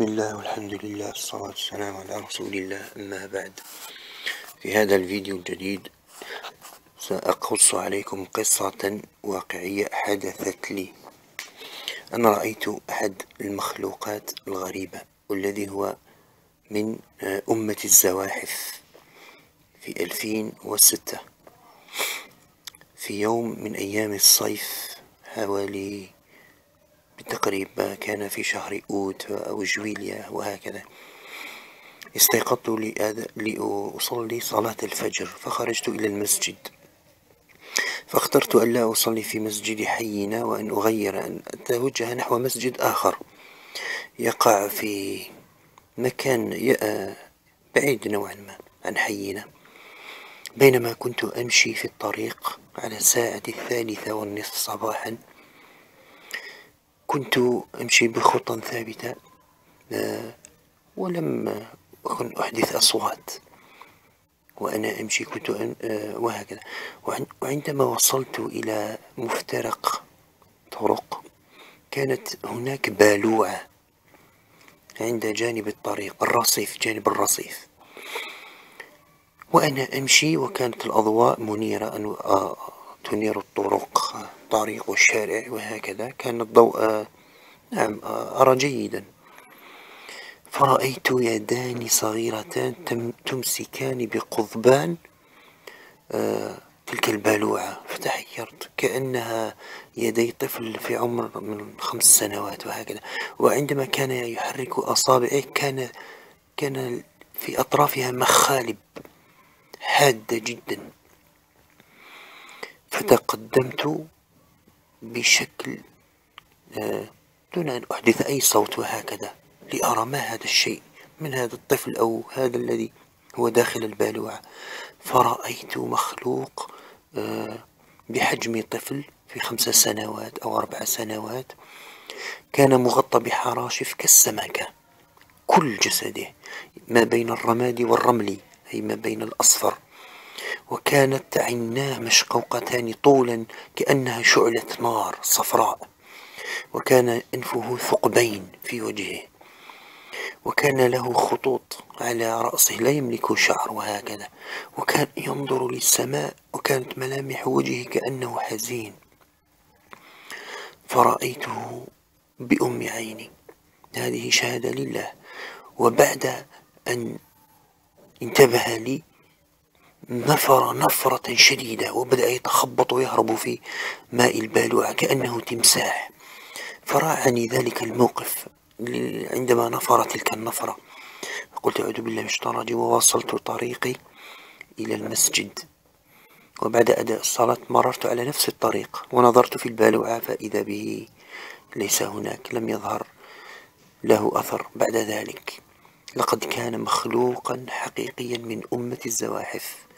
بسم الله والحمد لله والصلاة والسلام على رسول الله. أما بعد في هذا الفيديو الجديد سأقص عليكم قصة واقعية حدثت لي. أنا رأيت أحد المخلوقات الغريبة والذي هو من أمة الزواحف في ألفين وستة في يوم من أيام الصيف حوالي بالتقريب كان في شهر أوت أو جويليا وهكذا. استيقظت لأصلي صلاة الفجر فخرجت إلى المسجد. فاخترت أن لا أصلي في مسجد حينا وأن أغير أن أتوجه نحو مسجد آخر. يقع في مكان بعيد نوعا ما عن حينا. بينما كنت أمشي في الطريق على الساعة الثالثة والنصف صباحا كنت أمشي بخطى ثابتة ولم أكن أحدث أصوات وأنا أمشي كنت وهكذا. وعندما وصلت إلى مفترق طرق كانت هناك بالوعة عند جانب الطريق الرصيف جانب الرصيف. وأنا أمشي وكانت الأضواء منيرة أن تنير الطرق الطريق والشارع وهكذا. كان الضوء نعم أرى جيدا. فرأيت يدان صغيرتان تمسكان بقضبان تلك البالوعة فتحيرت كأنها يدي طفل في عمر من خمس سنوات وهكذا. وعندما كان يحرك أصابعه كان كان في أطرافها مخالب حادة جدا. فتقدمت بشكل آه، دون أن أحدث أي صوت وهكذا لأرى ما هذا الشيء من هذا الطفل أو هذا الذي هو داخل البالوعة. فرأيت مخلوق آه، بحجم طفل في خمس سنوات أو أربع سنوات كان مغطى بحراشف كالسمكة كل جسده ما بين الرماد والرمل أي ما بين الأصفر. وكانت عيناه مشقوقتان طولا كأنها شعلة نار صفراء وكان أنفه ثقبين في وجهه وكان له خطوط على رأسه لا يملك شعر وهكذا وكان ينظر للسماء وكانت ملامح وجهه كأنه حزين. فرأيته بأم عيني. هذه شهادة لله. وبعد أن انتبه لي نفر نفرة شديدة وبدأ يتخبط ويهرب في ماء البالوعة كأنه تمساح. فراعني ذلك الموقف عندما نفر تلك النفرة. قلت أعوذ بالله من الشيطان الرجيم وواصلت طريقي إلى المسجد. وبعد أداء الصلاة مررت على نفس الطريق ونظرت في البالوعة فإذا به ليس هناك لم يظهر له أثر. بعد ذلك لقد كان مخلوقا حقيقيا من أمة الزواحف.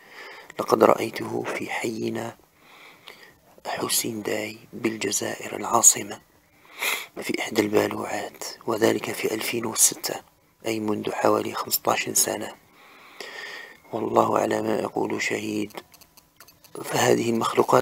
لقد رأيته في حينا حسين داي بالجزائر العاصمة في إحدى البالوعات وذلك في 2006 أي منذ حوالي 15 سنة. والله على ما أقول شهيد. فهذه المخلوقات